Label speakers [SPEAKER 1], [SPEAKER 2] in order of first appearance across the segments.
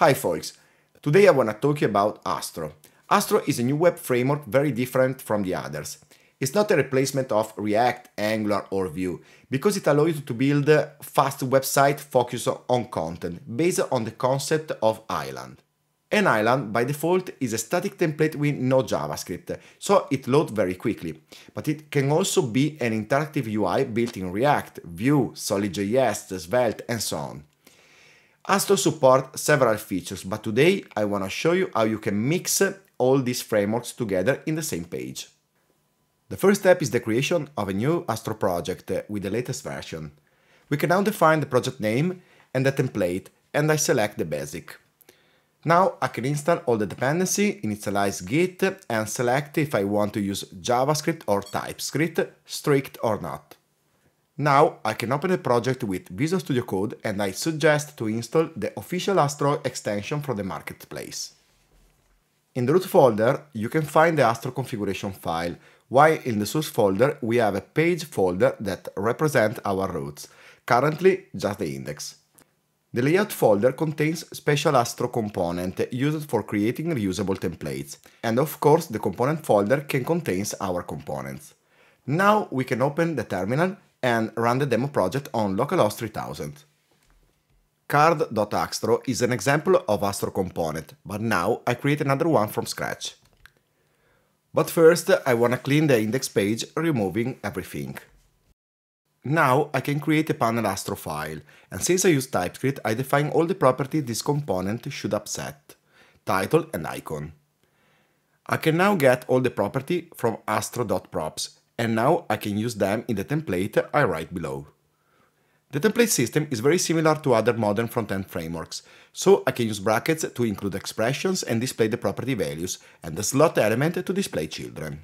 [SPEAKER 1] Hi folks, today I want to talk you about Astro. Astro is a new web framework very different from the others. It's not a replacement of React, Angular or Vue, because it allows you to build a fast website focused on content, based on the concept of island. An island, by default, is a static template with no JavaScript, so it loads very quickly. But it can also be an interactive UI built in React, Vue, Solid.js, Svelte, and so on. Astro supports several features, but today I want to show you how you can mix all these frameworks together in the same page. The first step is the creation of a new Astro project with the latest version. We can now define the project name and the template, and I select the basic. Now I can install all the dependency, initialize Git, and select if I want to use JavaScript or TypeScript, strict or not. Now I can open a project with Visual Studio Code and I suggest to install the official Astro extension from the marketplace. In the root folder you can find the Astro configuration file, while in the source folder we have a page folder that represents our routes, currently just the index. The layout folder contains special Astro component used for creating reusable templates, and of course the component folder can contain our components. Now we can open the terminal and run the demo project on localhost 3000. Card.astro is an example of Astro component, but now I create another one from scratch. But first I wanna clean the index page, removing everything. Now I can create a panel Astro file, and since I use TypeScript, I define all the properties this component should upset, title and icon. I can now get all the property from astro.props and now I can use them in the template I write below. The template system is very similar to other modern front-end frameworks, so I can use brackets to include expressions and display the property values, and the slot element to display children.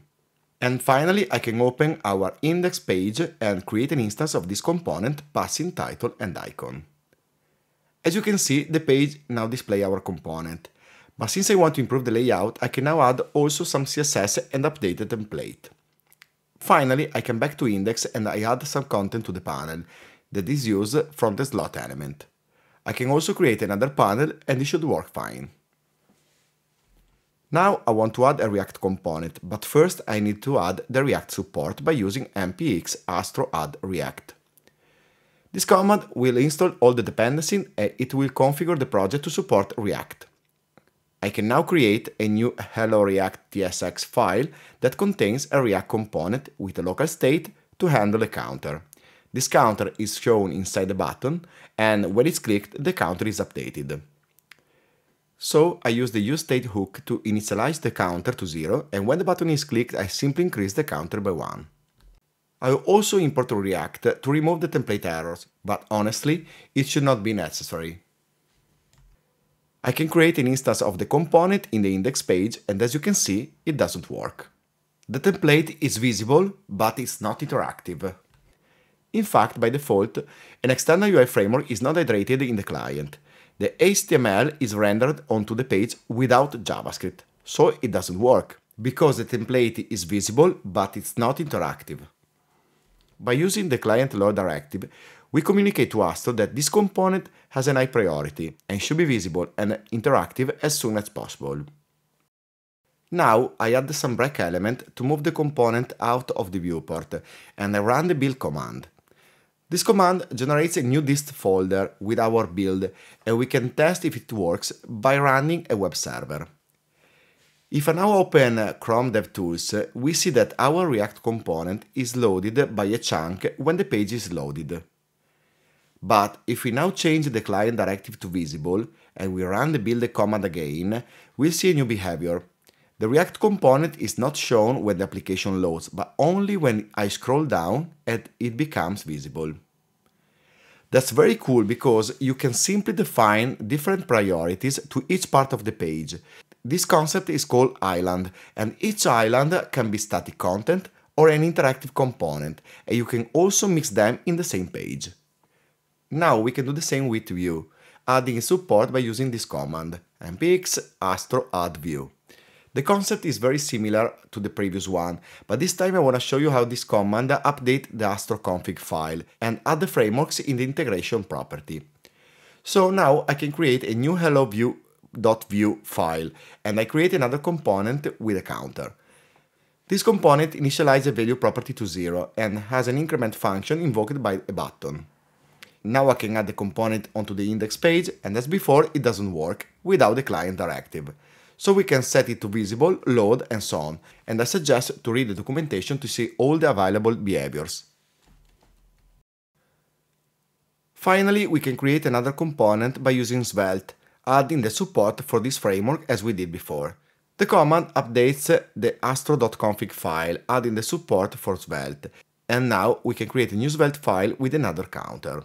[SPEAKER 1] And finally, I can open our index page and create an instance of this component passing title and icon. As you can see, the page now displays our component. But since I want to improve the layout, I can now add also some CSS and update the template. Finally, I come back to index and I add some content to the panel that is used from the slot element. I can also create another panel and it should work fine. Now I want to add a React component, but first I need to add the React support by using npx astro add react. This command will install all the dependencies and it will configure the project to support React. I can now create a new hello react tsx file that contains a React component with a local state to handle a counter. This counter is shown inside the button, and when it's clicked, the counter is updated. So I use the useState hook to initialize the counter to 0, and when the button is clicked, I simply increase the counter by 1. I also import React to remove the template errors, but honestly, it should not be necessary. I can create an instance of the component in the index page and as you can see, it doesn't work. The template is visible, but it's not interactive. In fact, by default, an external UI framework is not hydrated in the client. The HTML is rendered onto the page without JavaScript, so it doesn't work, because the template is visible, but it's not interactive. By using the client load directive, we communicate to Astro that this component has an high priority and should be visible and interactive as soon as possible. Now I add some break element to move the component out of the viewport and I run the build command. This command generates a new dist folder with our build and we can test if it works by running a web server. If I now open uh, Chrome DevTools, uh, we see that our React component is loaded by a chunk when the page is loaded. But if we now change the client directive to visible and we run the build command again, we'll see a new behavior. The React component is not shown when the application loads, but only when I scroll down and it becomes visible. That's very cool because you can simply define different priorities to each part of the page. This concept is called island, and each island can be static content or an interactive component, and you can also mix them in the same page. Now we can do the same with Vue, adding support by using this command, npx astro add vue. The concept is very similar to the previous one, but this time I want to show you how this command update the astro config file and add the frameworks in the integration property. So now I can create a new hello vue Vue file and I create another component with a counter. This component initializes a value property to 0 and has an increment function invoked by a button. Now I can add the component onto the index page and as before it doesn't work without the client directive. So we can set it to visible, load and so on and I suggest to read the documentation to see all the available behaviors. Finally, we can create another component by using Svelte, adding the support for this framework as we did before. The command updates the astro.config file, adding the support for Svelte, and now we can create a new Svelte file with another counter.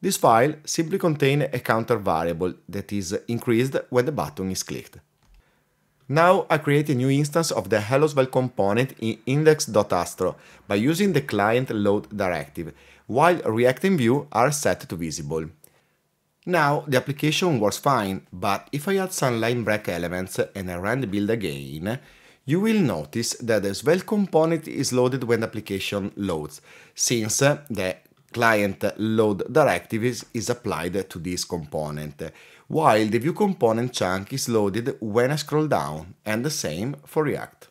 [SPEAKER 1] This file simply contains a counter variable that is increased when the button is clicked. Now I create a new instance of the Hello Svelte component in index.astro by using the client load directive, while React and Vue are set to visible. Now the application works fine, but if I add some line break elements and I run the build again, you will notice that the Svelte component is loaded when the application loads, since uh, the client load directive is, is applied to this component, while the Vue component chunk is loaded when I scroll down, and the same for React.